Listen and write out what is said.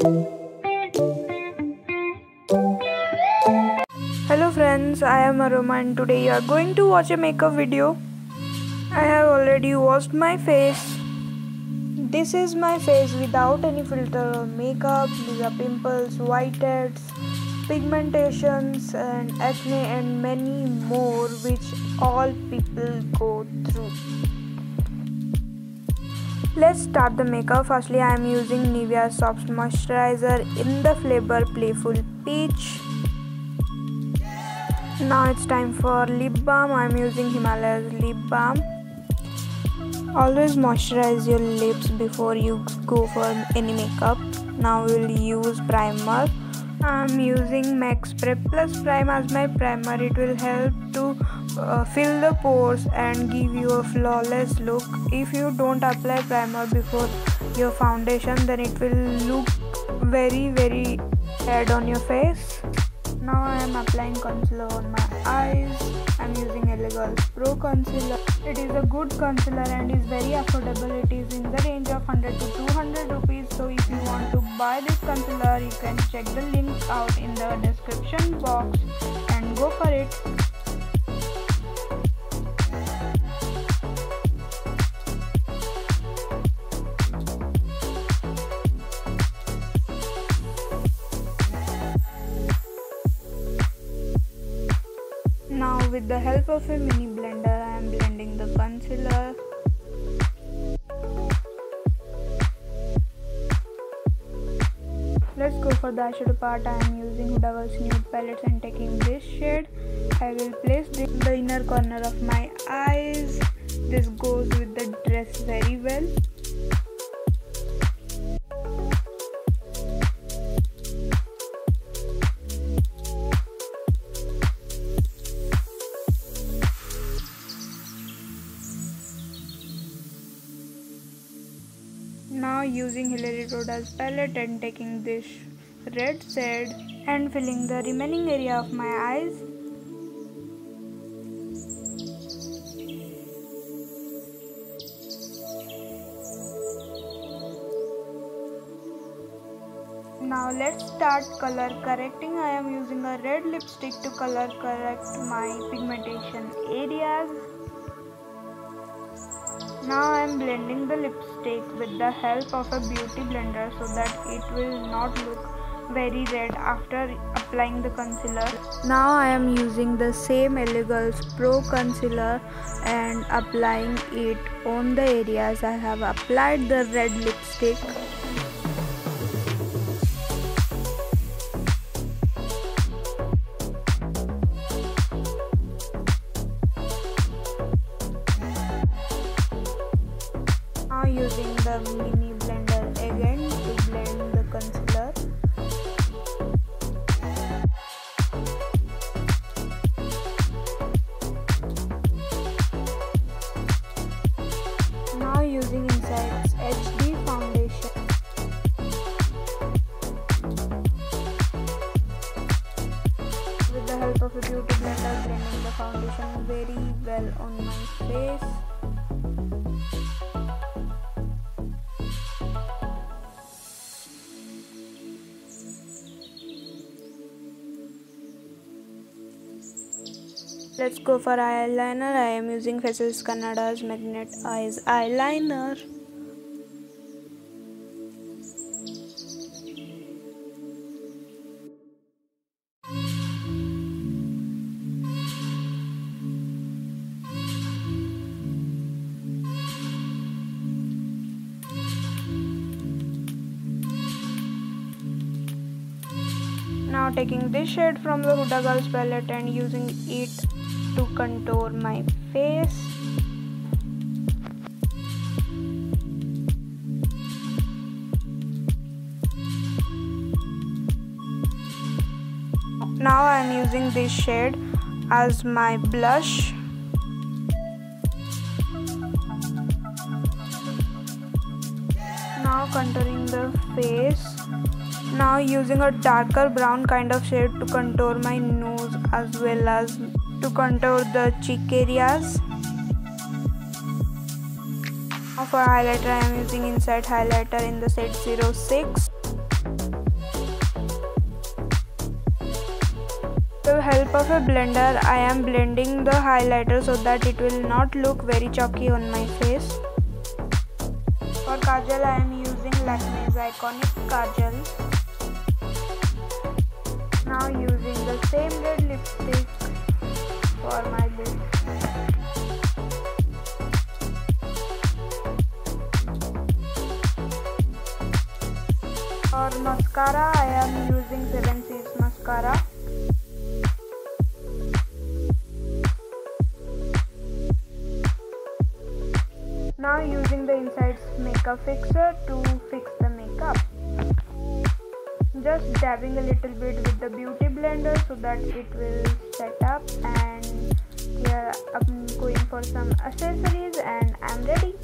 Hello friends, I am Aroma and today you are going to watch a makeup video. I have already washed my face. This is my face without any filter or makeup. These are pimples, whiteheads, pigmentations and acne and many more which all people go through. Let's start the makeup. Firstly, I am using Nivea Soft Moisturizer in the flavor Playful Peach. Now it's time for lip balm. I am using Himalayas lip balm. Always moisturize your lips before you go for any makeup. Now we'll use primer. I'm using Mac's Prep Plus Prime as my primer. It will help to uh, fill the pores and give you a flawless look. If you don't apply primer before your foundation, then it will look very very bad on your face. Now I am applying concealer on my eyes. I'm using L.A. Girl's Pro Concealer. It is a good concealer and is very affordable. It is in the range of 100 to 200 buy this concealer, you can check the links out in the description box and go for it. Now with the help of a mini blender I am blending the concealer. For the eyeshadow part. I am using Huda Nude palettes and taking this shade. I will place this in the inner corner of my eyes. This goes with the dress very well. Now using Hilary Rhoda's palette and taking this red shade and filling the remaining area of my eyes. Now let's start color correcting. I am using a red lipstick to color correct my pigmentation areas. Now I am blending the lipstick with the help of a beauty blender so that it will not look very red after applying the concealer. Now I am using the same L.A. Girl's Pro concealer and applying it on the areas I have applied the red lipstick. Now using the mini blender foundation very well on my face. Let's go for eyeliner. I am using Faces Canada's Magnet Eyes eyeliner. Taking this shade from the Huda Girls palette and using it to contour my face. Now I am using this shade as my blush. Now contouring the face. Now using a darker brown kind of shade to contour my nose as well as to contour the cheek areas. Now for highlighter I am using Insight highlighter in the set 06. With help of a blender, I am blending the highlighter so that it will not look very chalky on my face. For kajal, I am using Lakme's iconic kajal. Now using the same red lipstick for my lips. For mascara, I am using 7 Seas mascara. Now using the Insights makeup fixer to fix the makeup. Just dabbing a little bit with the beauty blender so that it will set up and here I'm going for some accessories and I'm ready.